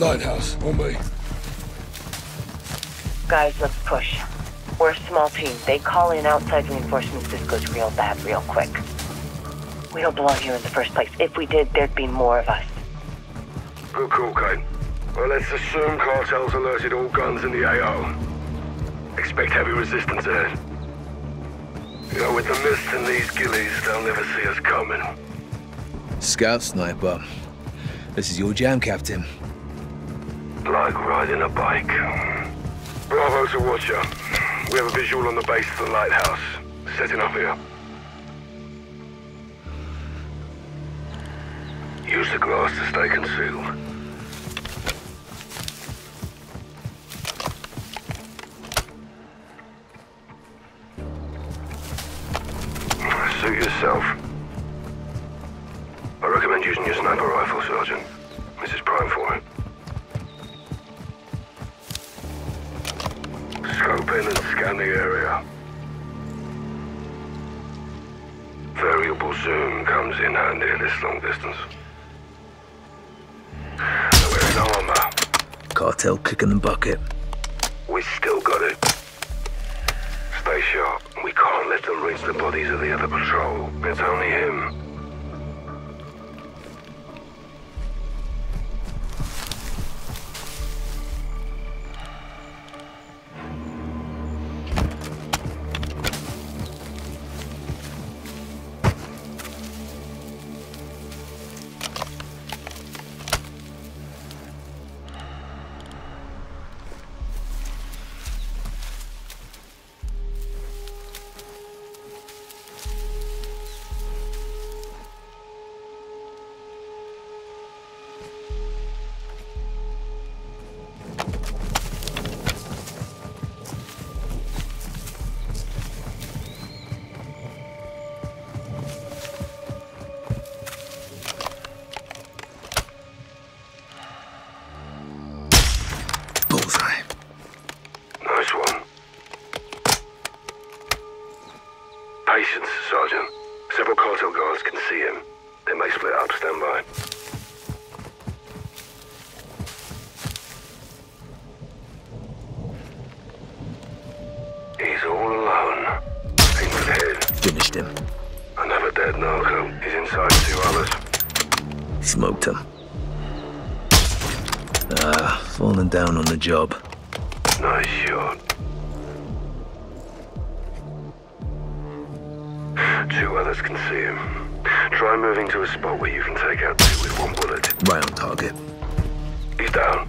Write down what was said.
Lighthouse, on me. Guys, let's push. We're a small team. They call in outside reinforcements. This goes real bad real quick. We don't belong here in the first place. If we did, there'd be more of us. Good call, Kate. Well, let's assume cartels alerted all guns in the AO. Expect heavy resistance ahead. You know, with the mist and these ghillies, they'll never see us coming. Scout sniper. This is your jam, Captain. Like riding a bike. Bravo to Watcher. We have a visual on the base of the lighthouse. Setting up here. Use the glass to stay concealed. Suit yourself. I recommend using your sniper rifle, Sergeant. This is prime for In and scan the area. Variable zoom comes in handy at this long distance. We're in armor. Cartel kicking the bucket. We still got it. Stay sharp. We can't let them reach the bodies of the other patrol. It's only him. Patience, Sergeant. Several cartel guards can see him. They may split up. Stand by. He's all alone. Aim head. Finished him. Another dead narco. He's inside two others. Smoked him. Ah, falling down on the job. Nice shot. Two others can see him. Try moving to a spot where you can take out two with one bullet. Right on target. He's down.